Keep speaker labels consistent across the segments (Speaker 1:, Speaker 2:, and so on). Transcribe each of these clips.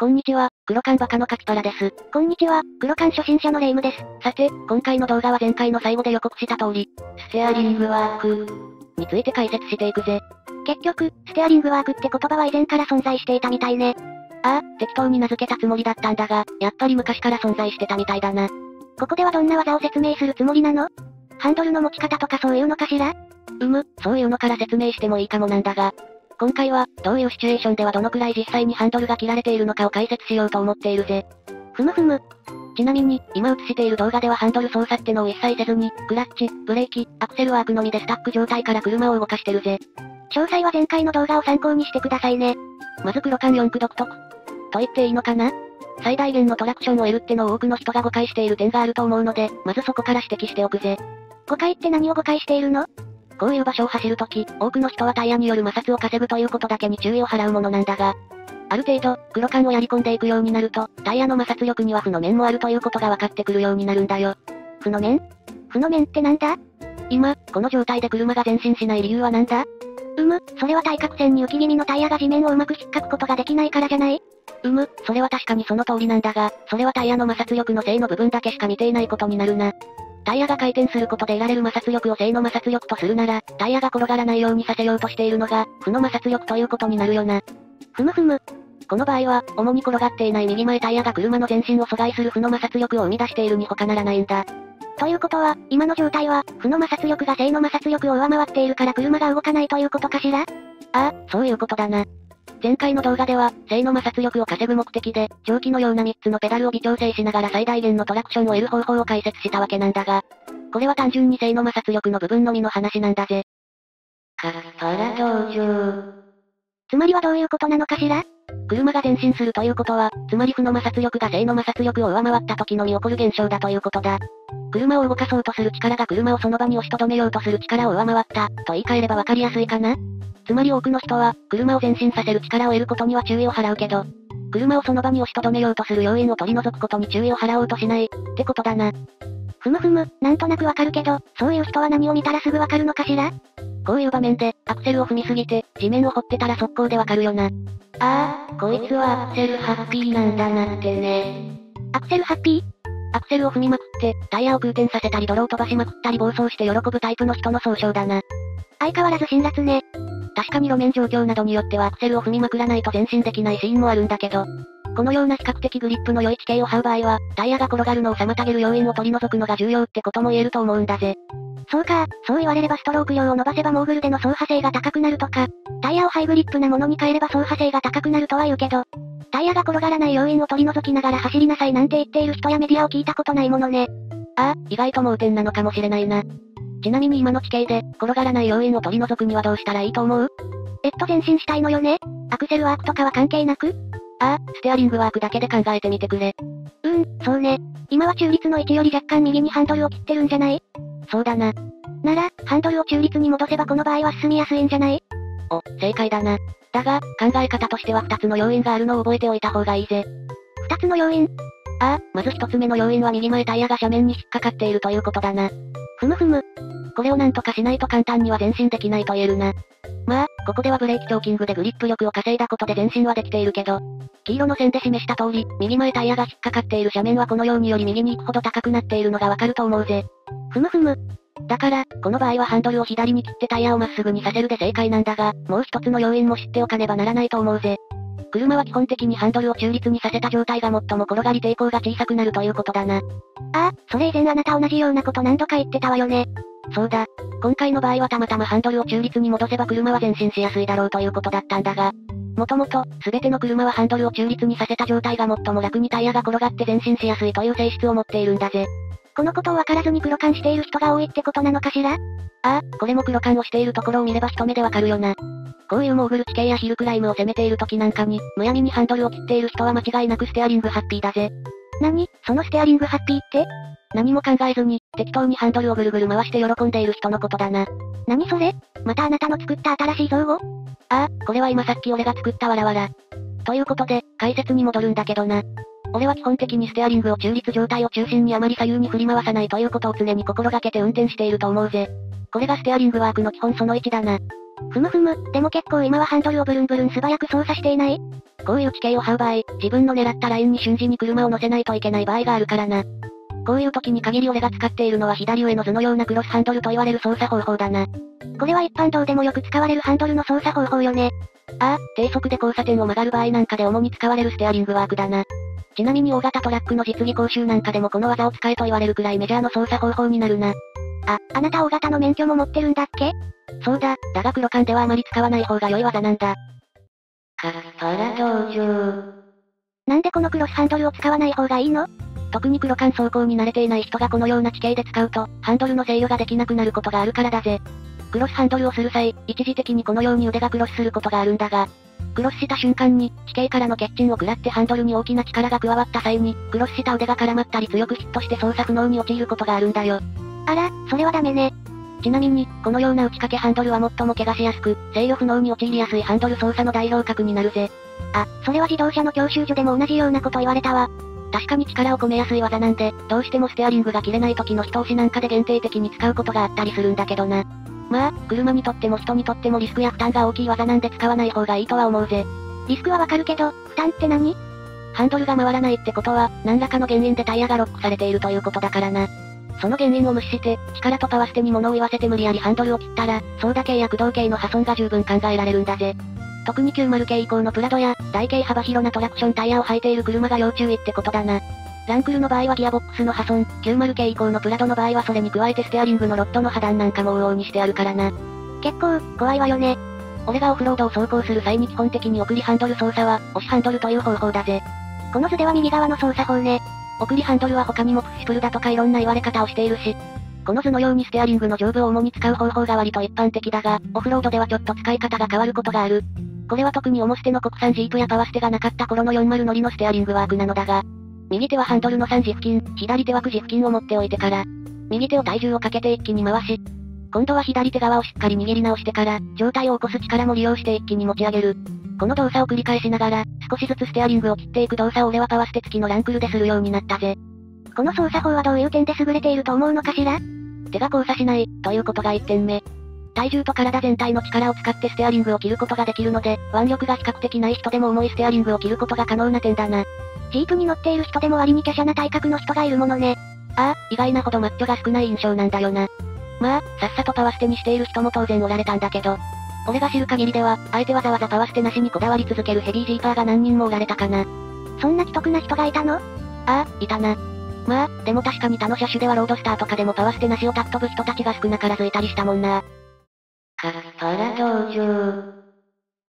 Speaker 1: こんにちは、黒缶バカのカピパラです。
Speaker 2: こんにちは、黒缶初心者のレイムです。
Speaker 1: さて、今回の動画は前回の最後で予告した通り、ステアリングワークについて解説していくぜ。
Speaker 2: 結局、ステアリングワークって言葉は以前から存在していたみたいね。
Speaker 1: ああ、適当に名付けたつもりだったんだが、やっぱり昔から存在してたみたいだな。
Speaker 2: ここではどんな技を説明するつもりなの？ハンドルの持ち方とかそういうのかしら？
Speaker 1: うむ、そういうのから説明してもいいかもなんだが、今回は、どういうシチュエーションではどのくらい実際にハンドルが切られているのかを解説しようと思っているぜ。
Speaker 2: ふむふむ。
Speaker 1: ちなみに、今映している動画ではハンドル操作ってのを一切せずに、クラッチ、ブレーキ、アクセルワークのみでスタック状態から車を動かしてるぜ。
Speaker 2: 詳細は前回の動画を参考にしてくださいね。
Speaker 1: まず黒缶4区独特。と言っていいのかな？最大限のトラクションを得るってのを多くの人が誤解している点があると思うので、まずそこから指摘しておくぜ。
Speaker 2: 誤解って何を誤解しているの？
Speaker 1: こういう場所を走るとき、多くの人はタイヤによる摩擦を稼ぐということだけに注意を払うものなんだが、ある程度、黒缶をやり込んでいくようになると、タイヤの摩擦力には負の面もあるということが分かってくるようになるんだよ。
Speaker 2: 負の面？負の面ってなんだ？
Speaker 1: 今、この状態で車が前進しない理由はなんだ？
Speaker 2: うむ、それは対角線に浮き気味のタイヤが地面をうまく引っかくことができないからじゃない？う
Speaker 1: む、それは確かにその通りなんだが、それはタイヤの摩擦力の正の部分だけしか見ていないことになるな。タイヤが回転することで得られる摩擦力を正の摩擦力とするなら、タイヤが転がらないようにさせようとしているのが、負の摩擦力ということになるよな。
Speaker 2: ふむふむ。
Speaker 1: この場合は、主に転がっていない右前タイヤが車の前進を阻害する負の摩擦力を生み出しているに他ならないんだ。
Speaker 2: ということは、今の状態は、負の摩擦力が正の摩擦力を上回っているから車が動かないということかしら？
Speaker 1: ああ、そういうことだな。前回の動画では、正の摩擦力を稼ぐ目的で、蒸気のような3つのペダルを微調整しながら最大限のトラクションを得る方法を解説したわけなんだが、これは単純に正の摩擦力の部分のみの話なんだぜ。カッパラ登場。
Speaker 2: つまりはどういうことなのかしら？
Speaker 1: 車が前進するということは、つまり負の摩擦力が正の摩擦力を上回った時のみ起こる現象だということだ。車を動かそうとする力が車をその場に押しとどめようとする力を上回った、と言い換えればわかりやすいかな？つまり多くの人は、車を前進させる力を得ることには注意を払うけど、車をその場に押しとどめようとする要因を取り除くことに注意を払おうとしない、ってことだな。
Speaker 2: ふむふむ、なんとなくわかるけど、そういう人は何を見たらすぐわかるのかしら？
Speaker 1: こういう場面で、アクセルを踏みすぎて、地面を掘ってたら速攻でわかるよな。ああ、こいつはアクセルハッピーなんだなってね。
Speaker 2: アクセルハッピー？
Speaker 1: アクセルを踏みまくって、タイヤを空転させたり泥を飛ばしまくったり暴走して喜ぶタイプの人の総称だな。
Speaker 2: 相変わらず辛辣ね。
Speaker 1: 確かに路面状況などによってはアクセルを踏みまくらないと前進できないシーンもあるんだけど、このような比較的グリップの良い地形を這う場合は、タイヤが転がるのを妨げる要因を取り除くのが重要ってことも言えると思うんだぜ。
Speaker 2: そうか、そう言われればストローク量を伸ばせばモーグルでの走破性が高くなるとか、タイヤをハイグリップなものに変えれば走破性が高くなるとは言うけど、タイヤが転がらない要因を取り除きながら走りなさいなんて言っている人やメディアを聞いたことないものね。
Speaker 1: ああ、意外と盲点なのかもしれないな。ちなみに今の地形で、転がらない要因を取り除くにはどうしたらいいと思う？
Speaker 2: えっと前進したいのよね？アクセルワークとかは関係なく？
Speaker 1: ああ、ステアリングワークだけで考えてみてくれ。
Speaker 2: うーん、そうね。今は中立の位置より若干右にハンドルを切ってるんじゃない？
Speaker 1: そうだな。
Speaker 2: なら、ハンドルを中立に戻せばこの場合は進みやすいんじゃない？
Speaker 1: お、正解だな。だが、考え方としては2つの要因があるのを覚えておいた方がいいぜ。
Speaker 2: 2つの要因？
Speaker 1: ああ、まず1つ目の要因は右前タイヤが斜面に引っかかっているということだな。
Speaker 2: ふむふむ。
Speaker 1: これをなんとかしないと簡単には前進できないと言えるな。まあ、ここではブレーキチョーキングでグリップ力を稼いだことで前進はできているけど、黄色の線で示した通り、右前タイヤが引っかかっている斜面はこのようにより右に行くほど高くなっているのがわかると思うぜ。
Speaker 2: ふむふむ。
Speaker 1: だから、この場合はハンドルを左に切ってタイヤをまっすぐにさせるで正解なんだが、もう一つの要因も知っておかねばならないと思うぜ。車は基本的にハンドルを中立にさせた状態が最も転がり抵抗が小さくなるということだな。
Speaker 2: ああ、それ以前あなた同じようなこと何度か言ってたわよね。
Speaker 1: そうだ。今回の場合はたまたまハンドルを中立に戻せば車は前進しやすいだろうということだったんだが、もともと、すべての車はハンドルを中立にさせた状態が最も楽にタイヤが転がって前進しやすいという性質を持っているんだぜ。
Speaker 2: このことを分からずに黒缶している人が多いってことなのかしら？
Speaker 1: ああ、これも黒缶をしているところを見れば一目でわかるよな。こういうモーグル地形やヒルクライムを攻めている時なんかに、むやみにハンドルを切っている人は間違いなくステアリングハッピーだぜ。
Speaker 2: 何？そのステアリングハッピーって？
Speaker 1: 何も考えずに、適当にハンドルをぐるぐる回して喜んでいる人のことだな。
Speaker 2: 何それ？またあなたの作った新しい造語？
Speaker 1: ああ、これは今さっき俺が作ったわらわら。ということで、解説に戻るんだけどな。俺は基本的にステアリングを中立状態を中心にあまり左右に振り回さないということを常に心がけて運転していると思うぜ。これがステアリングワークの基本その1だな。
Speaker 2: ふむふむ、でも結構今はハンドルをブルンブルン素早く操作していない？
Speaker 1: こういう地形を這う場合、自分の狙ったラインに瞬時に車を乗せないといけない場合があるからな。こういう時に限り俺が使っているのは左上の図のようなクロスハンドルと言われる操作方法だな。
Speaker 2: これは一般道でもよく使われるハンドルの操作方法よね。
Speaker 1: ああ、低速で交差点を曲がる場合なんかで主に使われるステアリングワークだな。ちなみに大型トラックの実技講習なんかでもこの技を使えと言われるくらいメジャーの操作方法になるな。
Speaker 2: あ、あなた大型の免許も持ってるんだっけ？
Speaker 1: そうだ、だが黒缶ではあまり使わない方が良い技なんだ。
Speaker 3: カッパラ登場。
Speaker 2: なんでこのクロスハンドルを使わない方がいいの？
Speaker 1: 特に黒缶走行に慣れていない人がこのような地形で使うと、ハンドルの制御ができなくなることがあるからだぜ。クロスハンドルをする際、一時的にこのように腕がクロスすることがあるんだが、クロスした瞬間に、地形からの欠沈を食らってハンドルに大きな力が加わった際に、クロスした腕が絡まったり強くヒットして操作不能に陥ることがあるんだよ。
Speaker 2: あら、それはダメね。
Speaker 1: ちなみに、このような打ち掛けハンドルは最も怪我しやすく、制御不能に陥りやすいハンドル操作の代表格になるぜ。
Speaker 2: あ、それは自動車の教習所でも同じようなこと言われたわ。
Speaker 1: 確かに力を込めやすい技なんで、どうしてもステアリングが切れない時の人押しなんかで限定的に使うことがあったりするんだけどな。まあ、車にとっても人にとってもリスクや負担が大きい技なんで使わない方がいいとは思うぜ。
Speaker 2: リスクはわかるけど、負担って何？
Speaker 1: ハンドルが回らないってことは、何らかの原因でタイヤがロックされているということだからな。その原因を無視して、力とパワステに物を言わせて無理やりハンドルを切ったら、操舵系や駆動系の破損が十分考えられるんだぜ。特に90系以降のプラドや、台形幅広なトラクションタイヤを履いている車が要注意ってことだな。ランクルの場合はギアボックスの破損、90系以降のプラドの場合はそれに加えてステアリングのロッドの破断なんかも往々にしてあるからな。
Speaker 2: 結構、怖いわよね。
Speaker 1: 俺がオフロードを走行する際に基本的に送りハンドル操作は、押しハンドルという方法だぜ。
Speaker 2: この図では右側の操作法ね。
Speaker 1: 送りハンドルは他にもプッシュプルだとかいろんな言われ方をしているし、この図のようにステアリングの上部を主に使う方法が割と一般的だが、オフロードではちょっと使い方が変わることがある。これは特に重捨ての国産ジープやパワステがなかった頃の40乗りのステアリングワークなのだが、右手はハンドルの3時付近、左手は9時付近を持っておいてから、右手を体重をかけて一気に回し、今度は左手側をしっかり握り直してから、状態を起こす力も利用して一気に持ち上げる。この動作を繰り返しながら、少しずつステアリングを切っていく動作を俺はパワステ付きのランクルでするようになったぜ。
Speaker 2: この操作法はどういう点で優れていると思うのかしら？
Speaker 1: 手が交差しない、ということが1点目。体重と体全体の力を使ってステアリングを切ることができるので、腕力が比較的ない人でも重いステアリングを切ることが可能な点だな。
Speaker 2: ジープに乗っている人でも割に華奢な体格の人がいるものね。
Speaker 1: ああ、意外なほどマッチョが少ない印象なんだよな。まあ、さっさとパワステにしている人も当然おられたんだけど、俺が知る限りでは、あえてわざわざパワステなしにこだわり続けるヘビージーパーが何人もおられたかな。
Speaker 2: そんな既得な人がいたの？あ
Speaker 1: あ、いたな。まあ、でも確かに他の車種ではロードスターとかでもパワステなしを尊ぶ人たちが少なからずいたりしたもんな。
Speaker 3: カッパラ登場。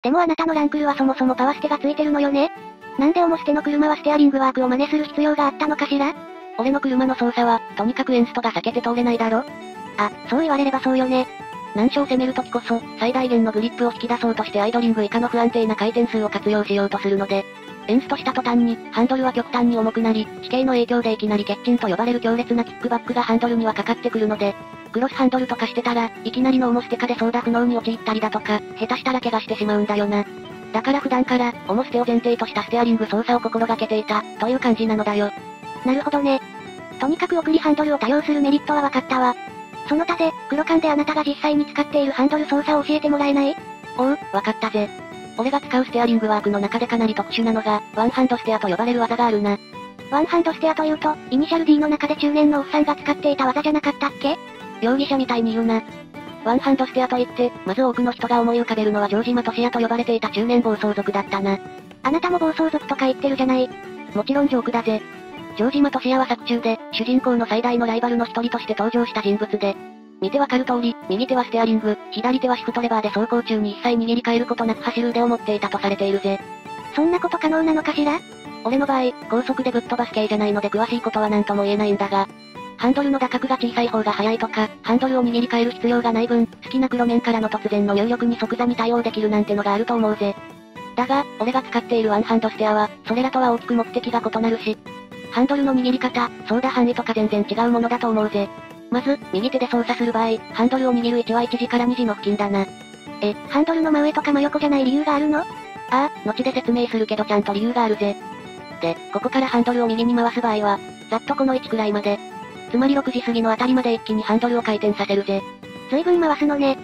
Speaker 2: でもあなたのランクルはそもそもパワステがついてるのよねなんで重捨ての車はステアリングワークを真似する必要があったのかしら？
Speaker 1: 俺の車の操作は、とにかくエンストが避けて通れないだろ？
Speaker 2: あ、そう言われればそうよね。
Speaker 1: 難所を攻めるときこそ、最大限のグリップを引き出そうとしてアイドリング以下の不安定な回転数を活用しようとするので、エンストした途端に、ハンドルは極端に重くなり、地形の影響でいきなり欠沈と呼ばれる強烈なキックバックがハンドルにはかかってくるので、クロスハンドルとかしてたら、いきなりの重捨てかで操舵不能に陥ったりだとか、下手したら怪我してしまうんだよな。だから普段から、重捨てを前提としたステアリング操作を心がけていた、という感じなのだよ。
Speaker 2: なるほどね。とにかく送りハンドルを多用するメリットは分かったわ。その他で、黒缶であなたが実際に使っているハンドル操作を教えてもらえない？
Speaker 1: おう、わかったぜ。俺が使うステアリングワークの中でかなり特殊なのが、ワンハンドステアと呼ばれる技があるな。
Speaker 2: ワンハンドステアというと、イニシャル D の中で中年のおっさんが使っていた技じゃなかったっけ？
Speaker 1: 容疑者みたいに言うな。ワンハンドステアといって、まず多くの人が思い浮かべるのは城島俊也と呼ばれていた中年暴走族だったな。
Speaker 2: あなたも暴走族とか言ってるじゃない。
Speaker 1: もちろんジョークだぜ。城島俊也は作中で、主人公の最大のライバルの一人として登場した人物で、見てわかる通り、右手はステアリング、左手はシフトレバーで走行中に一切握り替えることなく走る腕を持っていたとされているぜ。
Speaker 2: そんなこと可能なのかしら？
Speaker 1: 俺の場合、高速でぶっ飛ばす系じゃないので詳しいことは何とも言えないんだが、ハンドルの打角が小さい方が早いとか、ハンドルを握り替える必要がない分、好きな黒面からの突然の入力に即座に対応できるなんてのがあると思うぜ。だが、俺が使っているワンハンドステアは、それらとは大きく目的が異なるし、ハンドルの握り方、操舵範囲とか全然違うものだと思うぜ。まず、右手で操作する場合、ハンドルを握る位置は1時から2時の付近だな。
Speaker 2: え、ハンドルの真上とか真横じゃない理由があるの？あ
Speaker 1: あ、後で説明するけどちゃんと理由があるぜ。で、ここからハンドルを右に回す場合は、ざっとこの位置くらいまで。つまり6時過ぎのあたりまで一気にハンドルを回転させるぜ。
Speaker 2: 随分回すのね。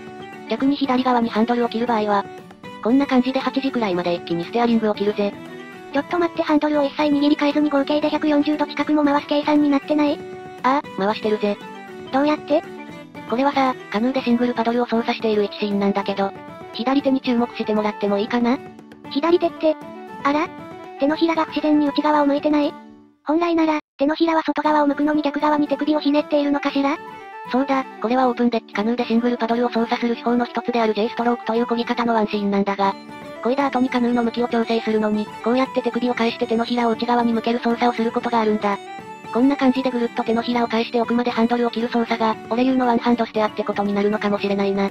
Speaker 1: 逆に左側にハンドルを切る場合は、こんな感じで8時くらいまで一気にステアリングを切るぜ。
Speaker 2: ちょっと待ってハンドルを一切握り替えずに合計で140度近くも回す計算になってない？
Speaker 1: ああ、回してるぜ。
Speaker 2: どうやって？
Speaker 1: これはさ、カヌーでシングルパドルを操作している一シーンなんだけど、左手に注目してもらってもいいかな？
Speaker 2: 左手って、あら？手のひらが不自然に内側を向いてない？本来なら、手のひらは外側を向くのに逆側に手首をひねっているのかしら？
Speaker 1: そうだ、これはオープンデッキカヌーでシングルパドルを操作する手法の一つである J ストロークという漕ぎ方のワンシーンなんだが、漕いだ後にカヌーの向きを調整するのに、こうやって手首を返して手のひらを内側に向ける操作をすることがあるんだ。こんな感じでぐるっと手のひらを返して奥までハンドルを切る操作が、俺流のワンハンドしてあってことになるのかもしれないな。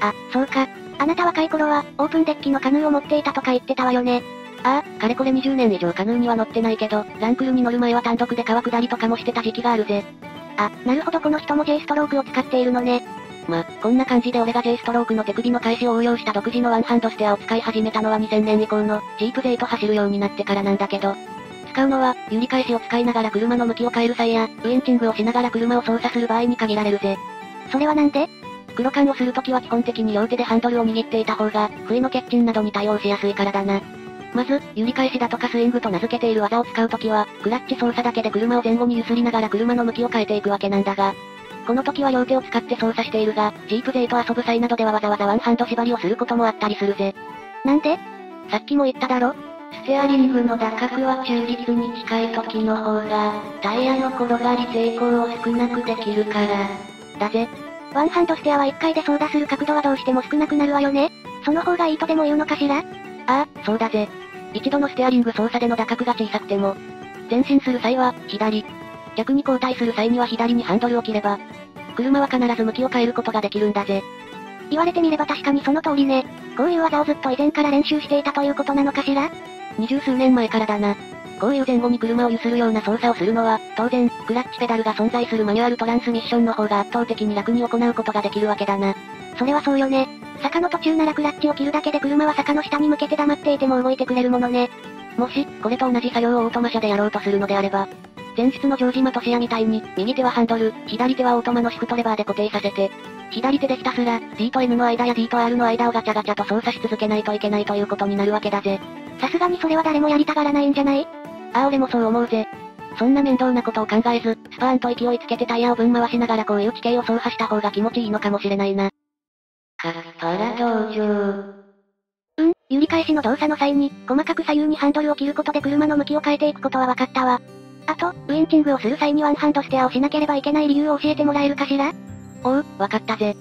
Speaker 2: あ、そうか。あなた若い頃は、オープンデッキのカヌーを持っていたとか言ってたわよね。
Speaker 1: ああ、かれこれ20年以上カヌーには乗ってないけど、ランクルに乗る前は単独で川下りとかもしてた時期があるぜ。
Speaker 2: あ、なるほどこの人も J ストロークを使っているのね。
Speaker 1: ま、こんな感じで俺が J ストロークの手首の返しを応用した独自のワンハンドステアを使い始めたのは2000年以降の、ジープ勢と走るようになってからなんだけど、使うのは、揺り返しを使いながら車の向きを変える際や、ウエンチングをしながら車を操作する場合に限られるぜ。
Speaker 2: それはなんで？
Speaker 1: 黒缶をするときは基本的に両手でハンドルを握っていた方が、不意の欠勤などに対応しやすいからだな。まず、揺り返しだとかスイングと名付けている技を使うときは、クラッチ操作だけで車を前後に揺すりながら車の向きを変えていくわけなんだが、この時は両手を使って操作しているが、ジープ勢と遊ぶ際などではわざわざワンハンド縛りをすることもあったりするぜ。
Speaker 2: なんで？
Speaker 1: さっきも言っただろ
Speaker 3: ステアリングの打角は忠実に近い時の方が、タイヤの転がり抵抗を少なくできるから。
Speaker 1: だぜ。
Speaker 2: ワンハンドステアは1回で操作する角度はどうしても少なくなるわよねその方がいいとでも言うのかしら？あ
Speaker 1: あ、そうだぜ。一度のステアリング操作での打角が小さくても、前進する際は、左。逆に交代する際には左にハンドルを切れば、車は必ず向きを変えることができるんだぜ。
Speaker 2: 言われてみれば確かにその通りね。こういう技をずっと以前から練習していたということなのかしら？
Speaker 1: 二十数年前からだな。こういう前後に車を揺するような操作をするのは、当然、クラッチペダルが存在するマニュアルトランスミッションの方が圧倒的に楽に行うことができるわけだな。
Speaker 2: それはそうよね。坂の途中ならクラッチを切るだけで車は坂の下に向けて黙っていても動いてくれるものね。
Speaker 1: もし、これと同じ作業をオートマ車でやろうとするのであれば、前室の城島俊也みたいに、右手はハンドル、左手はオートマのシフトレバーで固定させて、左手でひたすら、D と N の間や D と R の間をガチャガチャと操作し続けないといけないということになるわけだぜ。
Speaker 2: さすがにそれは誰もやりたがらないんじゃない？
Speaker 1: ああ俺もそう思うぜ。そんな面倒なことを考えず、スパーンと勢いつけてタイヤをぶん回しながらこういう地形を走破した方が気持ちいいのかもしれないな。
Speaker 3: カッパラ道場。
Speaker 2: うん、揺り返しの動作の際に、細かく左右にハンドルを切ることで車の向きを変えていくことは分かったわ。あと、ウインチングをする際にワンハンドステアをしなければいけない理由を教えてもらえるかしら
Speaker 1: おう、わかったぜ。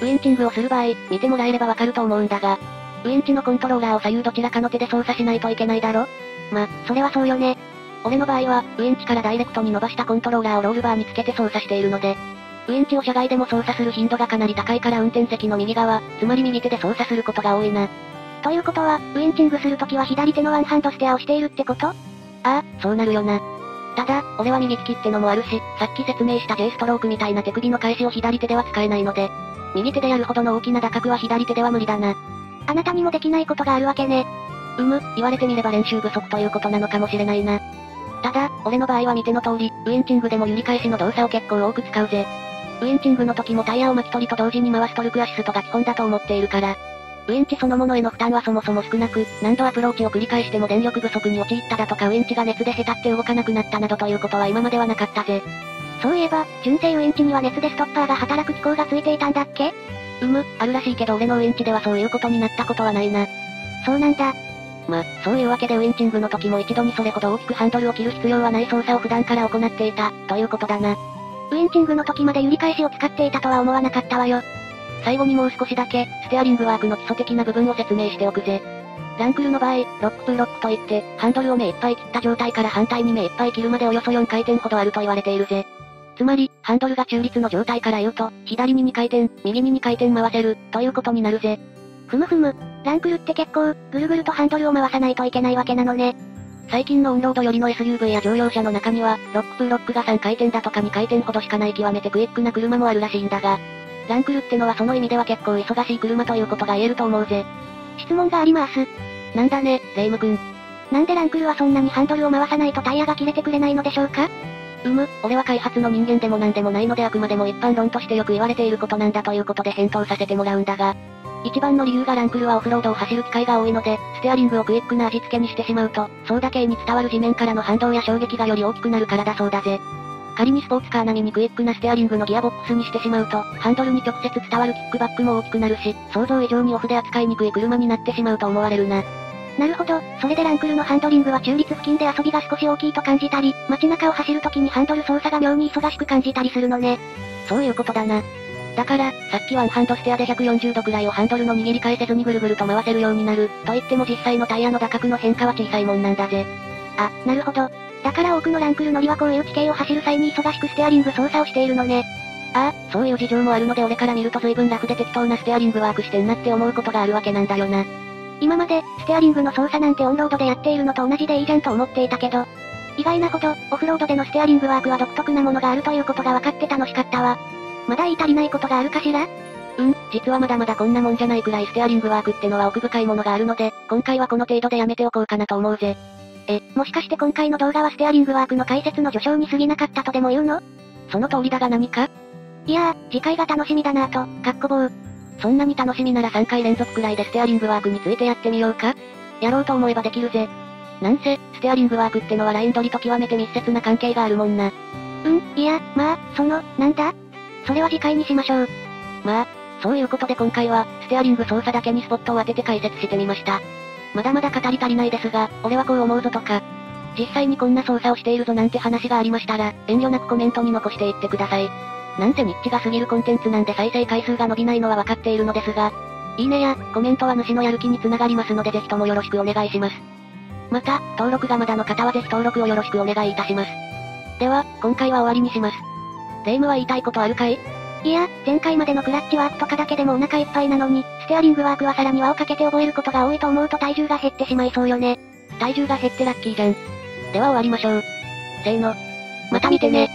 Speaker 1: ウインチングをする場合、見てもらえればわかると思うんだが、ウインチのコントローラーを左右どちらかの手で操作しないといけないだろ
Speaker 2: ま、それはそうよね。
Speaker 1: 俺の場合は、ウインチからダイレクトに伸ばしたコントローラーをロールバーにつけて操作しているので、ウインチを車外でも操作する頻度がかなり高いから運転席の右側、つまり右手で操作することが多いな。
Speaker 2: ということは、ウインチングするときは左手のワンハンドステアをしているってこと？あ
Speaker 1: あ、そうなるよな。ただ、俺は右利きってのもあるし、さっき説明した J ストロークみたいな手首の返しを左手では使えないので、右手でやるほどの大きな打角は左手では無理だな。
Speaker 2: あなたにもできないことがあるわけね。
Speaker 1: うむ、言われてみれば練習不足ということなのかもしれないな。ただ、俺の場合は見ての通り、ウインチングでも揺り返しの動作を結構多く使うぜ。ウインチングの時もタイヤを巻き取りと同時に回すトルクアシストが基本だと思っているから、ウインチそのものへの負担はそもそも少なく、何度アプローチを繰り返しても電力不足に陥っただとかウインチが熱でへたって動かなくなったなどということは今まではなかったぜ。
Speaker 2: そういえば、純正ウインチには熱でストッパーが働く機構がついていたんだっけ？
Speaker 1: うむ、あるらしいけど俺のウインチではそういうことになったことはないな。
Speaker 2: そうなんだ。
Speaker 1: ま、そういうわけでウインチングの時も一度にそれほど大きくハンドルを切る必要はない操作を普段から行っていた、ということだな。
Speaker 2: ウインチングの時まで揺り返しを使っていたとは思わなかったわよ。
Speaker 1: 最後にもう少しだけ、ステアリングワークの基礎的な部分を説明しておくぜ。ランクルの場合、ロックプーロックといって、ハンドルを目いっぱい切った状態から反対に目いっぱい切るまでおよそ4回転ほどあると言われているぜ。つまり、ハンドルが中立の状態から言うと、左に2回転、右に2回転回せる、ということになるぜ。
Speaker 2: ふむふむ。ランクルって結構、ぐるぐるとハンドルを回さないといけないわけなのね。
Speaker 1: 最近のオンロード寄りの SUV や乗用車の中には、ロックプーロックが3回転だとか2回転ほどしかない極めてクイックな車もあるらしいんだが、ランクルってのはその意味では結構忙しい車ということが言えると思うぜ。
Speaker 2: 質問があります。
Speaker 1: なんだね、レイム君。
Speaker 2: なんでランクルはそんなにハンドルを回さないとタイヤが切れてくれないのでしょうか？
Speaker 1: うむ、俺は開発の人間でも何でもないのであくまでも一般論としてよく言われていることなんだということで返答させてもらうんだが、一番の理由がランクルはオフロードを走る機会が多いので、ステアリングをクイックな味付けにしてしまうと、ソーダ系に伝わる地面からの反動や衝撃がより大きくなるからだそうだぜ。仮にスポーツカー並みにクイックなステアリングのギアボックスにしてしまうと、ハンドルに直接伝わるキックバックも大きくなるし、想像以上にオフで扱いにくい車になってしまうと思われるな。
Speaker 2: なるほど、それでランクルのハンドリングは中立付近で遊びが少し大きいと感じたり、街中を走る時にハンドル操作が妙に忙しく感じたりするのね。
Speaker 1: そういうことだな。だから、さっきワンハンドステアで140度くらいをハンドルの握り返せずにぐるぐると回せるようになる、と言っても実際のタイヤの打角の変化は小さいもんなんだぜ。
Speaker 2: あ、なるほど。だから多くのランクル乗りはこういう地形を走る際に忙しくステアリング操作をしているのね。
Speaker 1: ああ、そういう事情もあるので俺から見ると随分ラフで適当なステアリングワークしてんなって思うことがあるわけなんだよな。
Speaker 2: 今まで、ステアリングの操作なんてオンロードでやっているのと同じでいいじゃんと思っていたけど、意外なほど、オフロードでのステアリングワークは独特なものがあるということが分かって楽しかったわ。まだ言い足りないことがあるかしら？
Speaker 1: うん、実はまだまだこんなもんじゃないくらいステアリングワークってのは奥深いものがあるので、今回はこの程度でやめておこうかなと思うぜ。
Speaker 2: え、もしかして今回の動画はステアリングワークの解説の序章に過ぎなかったとでも言うの？
Speaker 1: その通りだが何か？
Speaker 2: いやー、次回が楽しみだなぁと、かっこ棒。
Speaker 1: そんなに楽しみなら3回連続くらいでステアリングワークについてやってみようか？やろうと思えばできるぜ。なんせ、ステアリングワークってのはライン取りと極めて密接な関係があるもんな。
Speaker 2: うん、いや、まあ、その、なんだ？それは次回にしましょう。
Speaker 1: まあ、そういうことで今回は、ステアリング操作だけにスポットを当てて解説してみました。まだまだ語り足りないですが、俺はこう思うぞとか、実際にこんな操作をしているぞなんて話がありましたら、遠慮なくコメントに残していってください。なんせニッチが過ぎるコンテンツなんで再生回数が伸びないのは分かっているのですが、いいねや、コメントは主のやる気につながりますのでぜひともよろしくお願いします。また、登録がまだの方はぜひ登録をよろしくお願いいたします。では、今回は終わりにします。霊イムは言いたいことあるかい？
Speaker 2: いや、前回までのクラッチワークとかだけでもお腹いっぱいなのに、ステアリングワークはさらに輪をかけて覚えることが多いと思うと体重が減ってしまいそうよね。
Speaker 1: 体重が減ってラッキーじゃん。では終わりましょう。せーの。また見てね。